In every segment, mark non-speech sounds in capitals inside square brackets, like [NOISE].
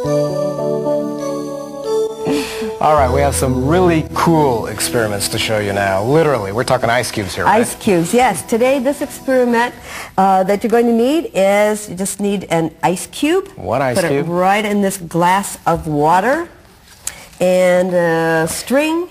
[LAUGHS] All right, we have some really cool experiments to show you now. Literally, we're talking ice cubes here, right? Ice cubes, yes. Today, this experiment uh, that you're going to need is you just need an ice cube. One ice Put cube. Put it right in this glass of water and a string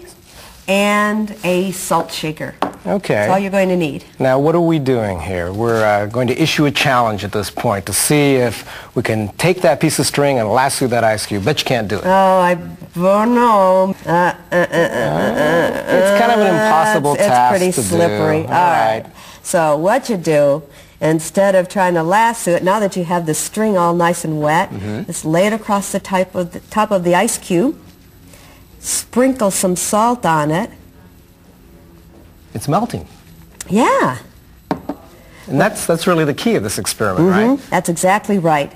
and a salt shaker. Okay. That's all you're going to need. Now, what are we doing here? We're uh, going to issue a challenge at this point to see if we can take that piece of string and lasso that ice cube. Bet you can't do it. Oh, I don't know. Uh, uh, uh, uh, it's kind of an impossible it's, task It's pretty to slippery. do. All right. So what you do, instead of trying to lasso it, now that you have the string all nice and wet, Mm-hmm. just lay it across the, type of the top of the ice cube, sprinkle some salt on it. It's melting. Yeah, And that's, that's really the key of this experiment, right? Mm-hmm. that's exactly right.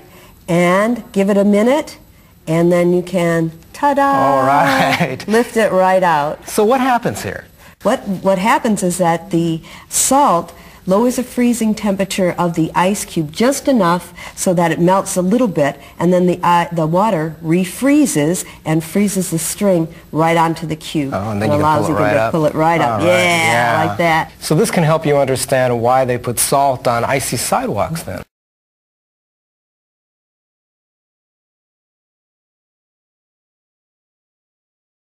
And give it a minute, and then you can, ta-da, All right. [LAUGHS] lift it right out. So what happens here? What, what happens is that the salt lowers the freezing temperature of the ice cube just enough so that it melts a little bit, and then the, uh, the water refreezes and freezes the string right onto the cube. Oh, and then you can allows pull it you right to pull it right up. right, Yeah, like that. So this can help you understand why they put salt on icy sidewalks then.